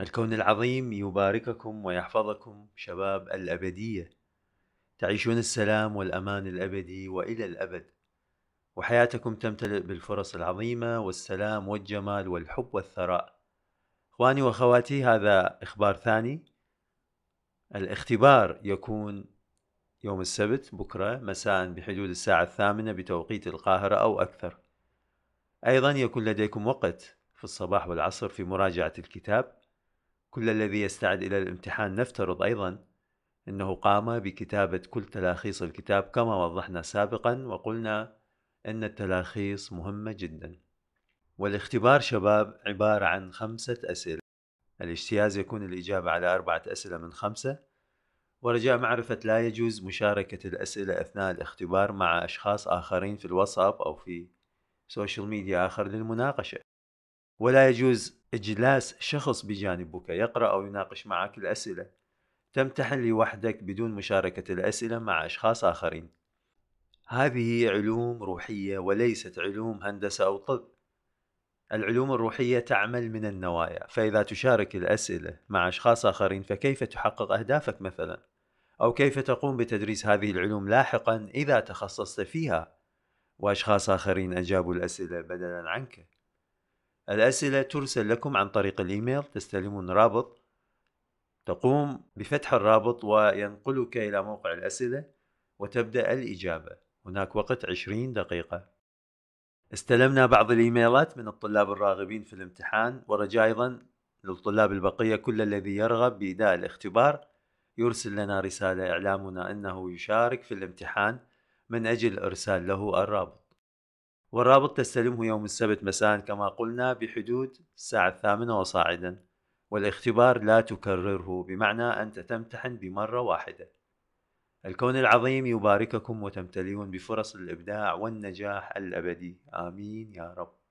الكون العظيم يبارككم ويحفظكم شباب الأبدية. تعيشون السلام والأمان الأبدي وإلى الأبد. وحياتكم تمتلئ بالفرص العظيمة والسلام والجمال والحب والثراء. إخواني وأخواتي هذا إخبار ثاني. الاختبار يكون يوم السبت بكرة مساء بحدود الساعة الثامنة بتوقيت القاهرة أو أكثر. أيضا يكون لديكم وقت في الصباح والعصر في مراجعة الكتاب. كل الذي يستعد إلى الامتحان نفترض أيضا أنه قام بكتابة كل تلاخيص الكتاب كما وضحنا سابقا وقلنا أن التلاخيص مهمة جدا. والاختبار شباب عبارة عن خمسة أسئلة. الاجتياز يكون الإجابة على أربعة أسئلة من خمسة. ورجاء معرفة لا يجوز مشاركة الأسئلة أثناء الاختبار مع أشخاص آخرين في الواتساب أو في social media آخر للمناقشة. ولا يجوز إجلاس شخص بجانبك يقرأ أو يناقش معك الأسئلة. تمتحن لوحدك بدون مشاركة الأسئلة مع أشخاص آخرين. هذه علوم روحية وليست علوم هندسة أو طب. العلوم الروحية تعمل من النوايا فإذا تشارك الأسئلة مع أشخاص آخرين فكيف تحقق أهدافك مثلا؟ أو كيف تقوم بتدريس هذه العلوم لاحقا إذا تخصصت فيها؟ وأشخاص آخرين أجابوا الأسئلة بدلا عنك. الأسئلة ترسل لكم عن طريق الإيميل تستلمون رابط تقوم بفتح الرابط وينقلك إلى موقع الأسئلة وتبدأ الإجابة. هناك وقت 20 دقيقة. استلمنا بعض الإيميلات من الطلاب الراغبين في الامتحان ورجاء أيضا للطلاب البقية. كل الذي يرغب بإداء الاختبار يرسل لنا رسالة إعلامنا أنه يشارك في الامتحان من أجل إرسال له الرابط. والرابط تستلمه يوم السبت مساء كما قلنا بحدود الساعة الثامنة وصاعدا والاختبار لا تكرره بمعنى أنت تمتحن بمرة واحدة. الكون العظيم يبارككم وتمتلئون بفرص الإبداع والنجاح الأبدي. آمين يا رب.